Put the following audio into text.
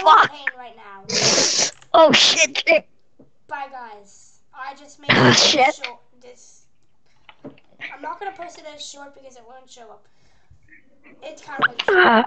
fuck. right now. Oh shit. Bye, guys. I just made Oh, shit. short. This. I'm not gonna post it as short because it won't show up. It's kind of like. Uh,